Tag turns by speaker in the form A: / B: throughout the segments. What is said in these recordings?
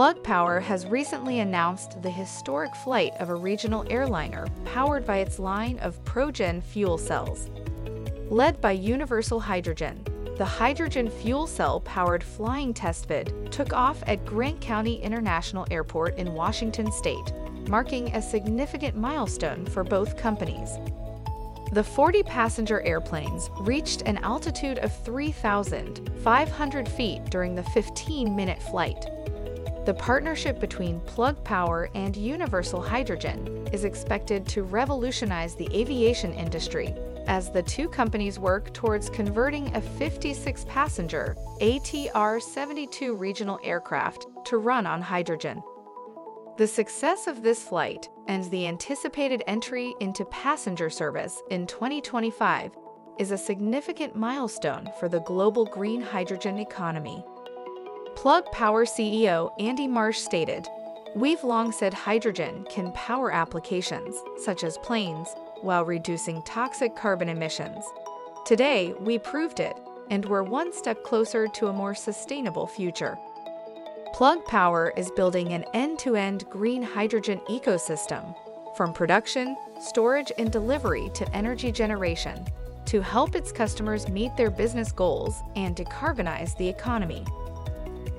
A: Plug Power has recently announced the historic flight of a regional airliner powered by its line of ProGen fuel cells. Led by Universal Hydrogen, the hydrogen fuel cell powered flying test bed took off at Grant County International Airport in Washington state, marking a significant milestone for both companies. The 40 passenger airplanes reached an altitude of 3,500 feet during the 15 minute flight. The partnership between Plug Power and Universal Hydrogen is expected to revolutionize the aviation industry as the two companies work towards converting a 56 passenger ATR 72 regional aircraft to run on hydrogen. The success of this flight and the anticipated entry into passenger service in 2025 is a significant milestone for the global green hydrogen economy. Plug Power CEO Andy Marsh stated, We've long said hydrogen can power applications, such as planes, while reducing toxic carbon emissions. Today, we proved it, and we're one step closer to a more sustainable future. Plug Power is building an end to end green hydrogen ecosystem, from production, storage, and delivery to energy generation, to help its customers meet their business goals and decarbonize the economy.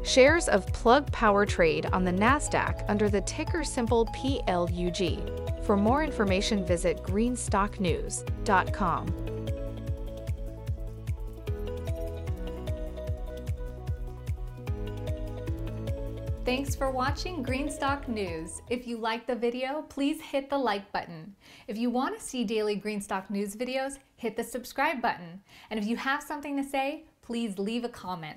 A: Shares of Plug Power trade on the NASDAQ under the ticker symbol PLUG. For more information, visit greenstocknews.com.
B: Thanks for watching Green Stock News. If you liked the video, please hit the like button. If you want to see daily Green Stock News videos, hit the subscribe button. And if you have something to say, please leave a comment.